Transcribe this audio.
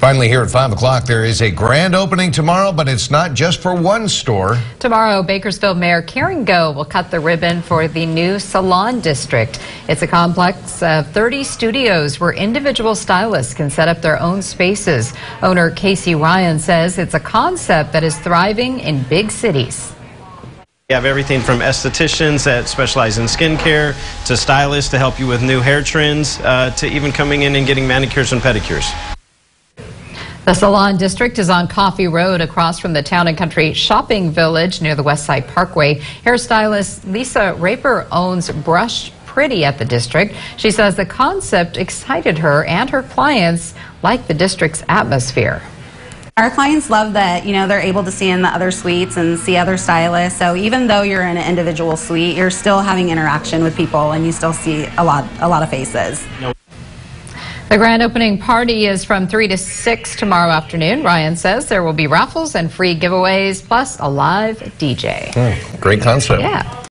Finally, here at 5 o'clock, there is a grand opening tomorrow, but it's not just for one store. Tomorrow, Bakersfield Mayor Karen Goh will cut the ribbon for the new Salon District. It's a complex of 30 studios where individual stylists can set up their own spaces. Owner Casey Ryan says it's a concept that is thriving in big cities. We have everything from estheticians that specialize in skincare to stylists to help you with new hair trends uh, to even coming in and getting manicures and pedicures. The Salon District is on Coffee Road across from the Town and Country Shopping Village near the Westside Parkway. Hairstylist Lisa Raper owns Brush Pretty at the district. She says the concept excited her and her clients like the district's atmosphere. Our clients love that, you know, they're able to see in the other suites and see other stylists. So even though you're in an individual suite, you're still having interaction with people and you still see a lot a lot of faces. The grand opening party is from 3 to 6 tomorrow afternoon. Ryan says there will be raffles and free giveaways plus a live DJ. Hmm, great concept. Yeah.